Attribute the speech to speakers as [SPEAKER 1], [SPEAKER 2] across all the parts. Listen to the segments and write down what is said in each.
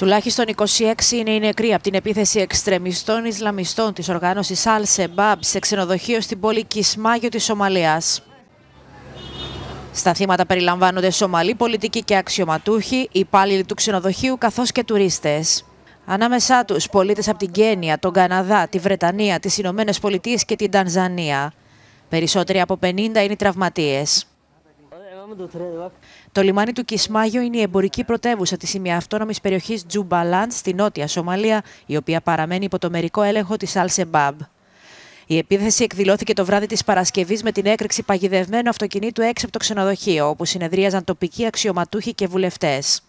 [SPEAKER 1] Τουλάχιστον 26 είναι οι νεκροί από την επίθεση εξτρεμιστών Ισλαμιστών της οργάνωσης Al Sebab σε ξενοδοχείο στην πόλη Κισμάγιο της Σομαλίας. Στα θύματα περιλαμβάνονται Σομαλοί πολιτικοί και αξιωματούχοι, υπάλληλοι του ξενοδοχείου καθώς και τουρίστες. Ανάμεσά τους πολίτες από την Κένια, τον Καναδά, τη Βρετανία, τις Ηνωμένες Πολιτείες και την Τανζανία. Περισσότεροι από 50 είναι οι τραυματίες. Το λιμάνι του Κισμάγιο είναι η εμπορική πρωτεύουσα της ημιαυτόνομης περιοχής Τζουμπαλάντ στη νότια Σομαλία, η οποία παραμένει υπό το μερικό έλεγχο της Al-Sebab. Η επίθεση εκδηλώθηκε το βράδυ της Παρασκευής με την έκρηξη παγιδευμένου αυτοκινήτου έξω από το ξενοδοχείο, όπου συνεδρίαζαν τοπικοί αξιωματούχοι και βουλευτές.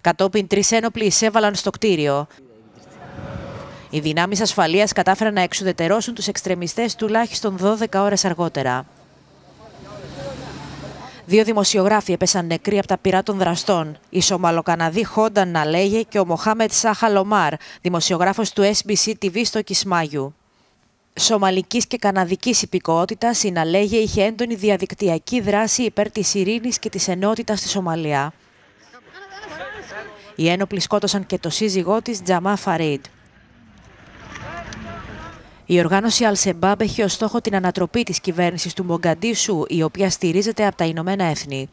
[SPEAKER 1] Κατόπιν, τρεις ένοπλοι εισέβαλαν στο κτίριο. Οι δυνάμεις ασφαλείας κατάφεραν να εξουδετερώσουν τους εξτρεμιστές τουλάχιστον 12 ώρες αργότερα. Δύο δημοσιογράφοι έπεσαν νεκροί από τα πυρά των δραστών. Η Σομαλοκαναδή Χόνταν Ναλέγε και ο Μοχάμετ Σάχα Λομάρ, δημοσιογράφος του SBC TV στο Κισμάγιου. Σομαλικής και καναδικής υπηκότητας, η Ναλέγε είχε έντονη διαδικτυακή δράση υπέρ της ειρήνης και της ενότητας στη Σομαλία. Οι ένοπλοι σκότωσαν και το σύζυγό της Τζαμά Φαρίτ. Η οργάνωση Al-Sebab έχει ως στόχο την ανατροπή της κυβέρνησης του Μογκαντήσου, η οποία στηρίζεται από τα Ηνωμένα Έθνη.